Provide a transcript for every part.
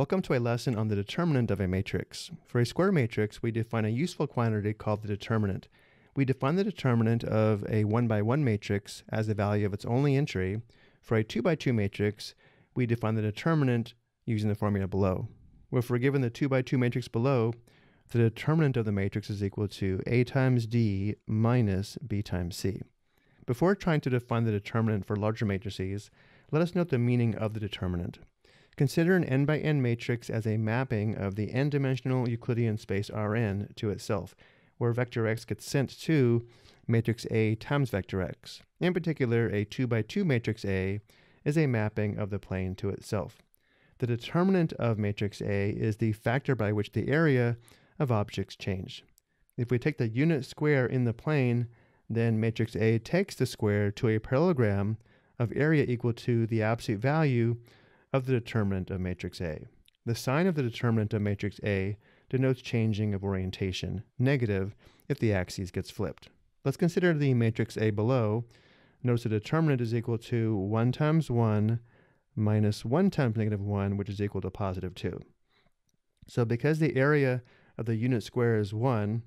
Welcome to a lesson on the determinant of a matrix. For a square matrix, we define a useful quantity called the determinant. We define the determinant of a 1 by 1 matrix as the value of its only entry. For a 2 by 2 matrix, we define the determinant using the formula below. If we're given the 2 by 2 matrix below, the determinant of the matrix is equal to A times D minus B times C. Before trying to define the determinant for larger matrices, let us note the meaning of the determinant. Consider an n by n matrix as a mapping of the n-dimensional Euclidean space Rn to itself, where vector x gets sent to matrix A times vector x. In particular, a 2 by 2 matrix A is a mapping of the plane to itself. The determinant of matrix A is the factor by which the area of objects change. If we take the unit square in the plane, then matrix A takes the square to a parallelogram of area equal to the absolute value of the determinant of matrix A. The sign of the determinant of matrix A denotes changing of orientation, negative if the axis gets flipped. Let's consider the matrix A below. Notice the determinant is equal to 1 times 1 minus 1 times negative 1, which is equal to positive 2. So because the area of the unit square is 1,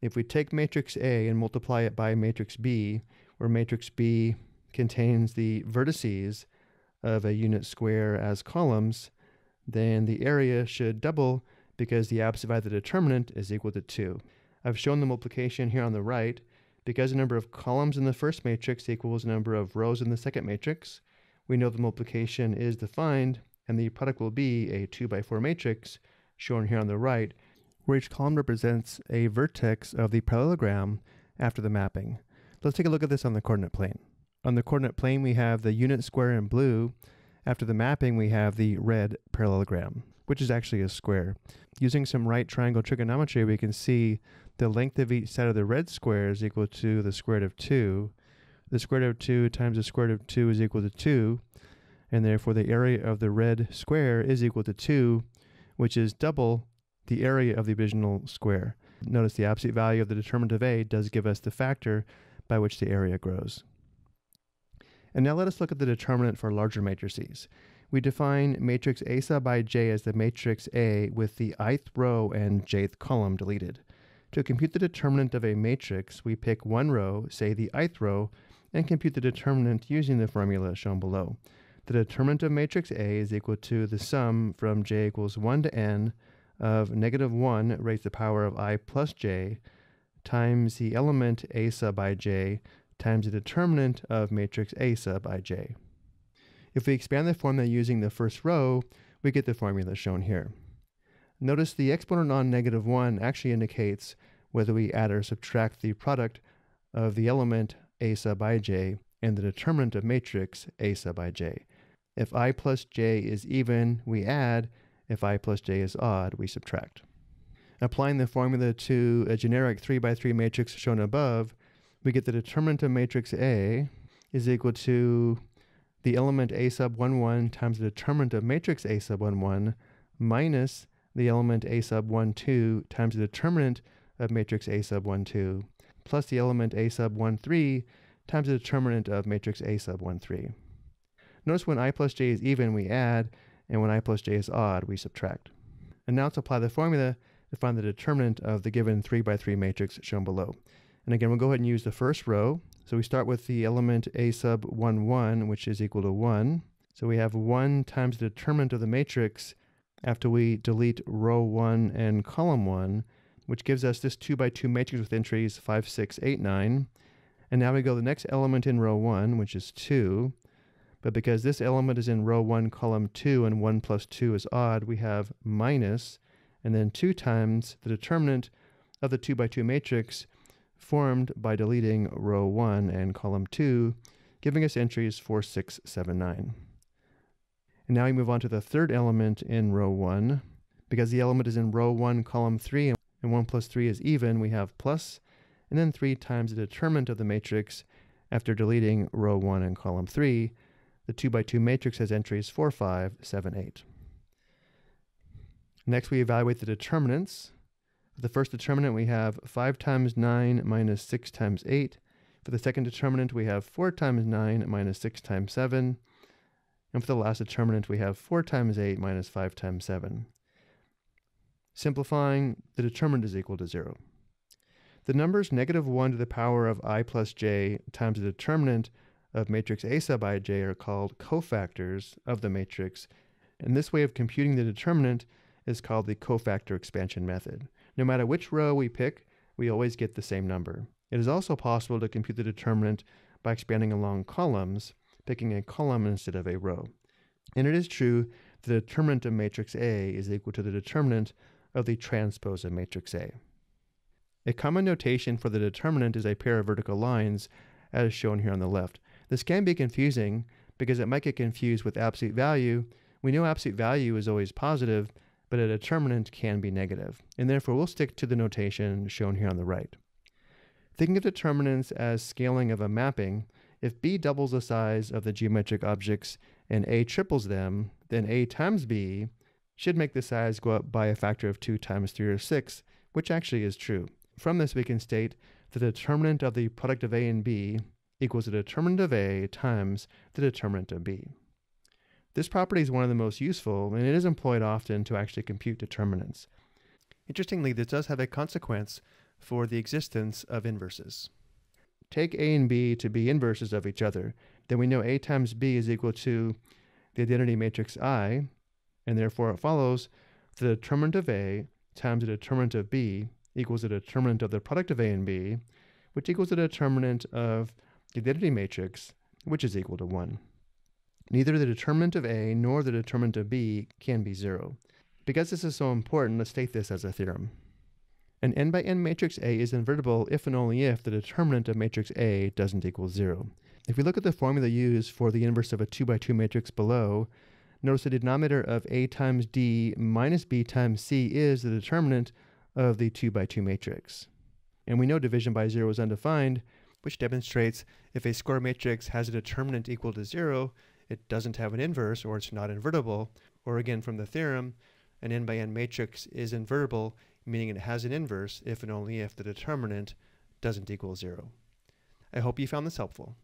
if we take matrix A and multiply it by matrix B, where matrix B contains the vertices of a unit square as columns, then the area should double because the absolute value of the determinant is equal to 2. I've shown the multiplication here on the right. Because the number of columns in the first matrix equals the number of rows in the second matrix, we know the multiplication is defined, and the product will be a 2 by 4 matrix, shown here on the right, where each column represents a vertex of the parallelogram after the mapping. Let's take a look at this on the coordinate plane. On the coordinate plane, we have the unit square in blue. After the mapping, we have the red parallelogram, which is actually a square. Using some right triangle trigonometry, we can see the length of each side of the red square is equal to the square root of 2. The square root of 2 times the square root of 2 is equal to 2, and therefore the area of the red square is equal to 2, which is double the area of the original square. Notice the absolute value of the determinant of A does give us the factor by which the area grows. And now let us look at the determinant for larger matrices. We define matrix A sub ij as the matrix A with the ith row and jth column deleted. To compute the determinant of a matrix, we pick one row, say the ith row, and compute the determinant using the formula shown below. The determinant of matrix A is equal to the sum from j equals 1 to n of negative 1 raised to the power of i plus j times the element A sub ij times the determinant of matrix A sub ij. If we expand the formula using the first row, we get the formula shown here. Notice the exponent on negative 1 actually indicates whether we add or subtract the product of the element A sub ij and the determinant of matrix A sub ij. If i plus j is even, we add. If i plus j is odd, we subtract. Applying the formula to a generic 3 by 3 matrix shown above, we get the determinant of matrix A is equal to the element A sub 1, 1 times the determinant of matrix A sub 1, 1 minus the element A sub 1, 2 times the determinant of matrix A sub 1, 2 plus the element A sub 1, 3 times the determinant of matrix A sub 1, 3. Notice when i plus j is even, we add, and when i plus j is odd, we subtract. And now let's apply the formula to find the determinant of the given 3 by 3 matrix shown below. And again, we'll go ahead and use the first row. So we start with the element a sub 1, 1, which is equal to 1. So we have 1 times the determinant of the matrix after we delete row 1 and column 1, which gives us this 2 by 2 matrix with entries 5, 6, 8, 9. And now we go the next element in row 1, which is 2. But because this element is in row 1, column 2, and 1 plus 2 is odd, we have minus, and then 2 times the determinant of the 2 by 2 matrix, formed by deleting row 1 and column 2, giving us entries 4, 6, 7, 9. And now we move on to the third element in row 1. Because the element is in row 1, column 3, and 1 plus 3 is even, we have plus, and then 3 times the determinant of the matrix after deleting row 1 and column 3. The 2 by 2 matrix has entries 4, 5, 7, 8. Next, we evaluate the determinants. For the first determinant, we have 5 times 9 minus 6 times 8. For the second determinant, we have 4 times 9 minus 6 times 7. And for the last determinant, we have 4 times 8 minus 5 times 7. Simplifying, the determinant is equal to 0. The numbers negative 1 to the power of i plus j times the determinant of matrix A sub ij are called cofactors of the matrix, and this way of computing the determinant is called the cofactor expansion method. No matter which row we pick, we always get the same number. It is also possible to compute the determinant by expanding along columns, picking a column instead of a row. And it is true the determinant of matrix A is equal to the determinant of the transpose of matrix A. A common notation for the determinant is a pair of vertical lines, as shown here on the left. This can be confusing because it might get confused with absolute value. We know absolute value is always positive, but a determinant can be negative, and therefore we'll stick to the notation shown here on the right. Thinking of determinants as scaling of a mapping, if b doubles the size of the geometric objects and a triples them, then a times b should make the size go up by a factor of 2 times 3 or 6, which actually is true. From this we can state the determinant of the product of a and b equals the determinant of a times the determinant of b. This property is one of the most useful, and it is employed often to actually compute determinants. Interestingly, this does have a consequence for the existence of inverses. Take A and B to be inverses of each other, then we know A times B is equal to the identity matrix I, and therefore it follows the determinant of A times the determinant of B equals the determinant of the product of A and B, which equals the determinant of the identity matrix, which is equal to 1. Neither the determinant of A nor the determinant of B can be 0. Because this is so important, let's state this as a theorem. An n by n matrix A is invertible if and only if the determinant of matrix A doesn't equal 0. If we look at the formula used for the inverse of a 2 by 2 matrix below, notice the denominator of A times D minus B times C is the determinant of the 2 by 2 matrix. And we know division by 0 is undefined, which demonstrates if a square matrix has a determinant equal to 0, it doesn't have an inverse or it's not invertible. Or again from the theorem, an n by n matrix is invertible, meaning it has an inverse if and only if the determinant doesn't equal 0. I hope you found this helpful.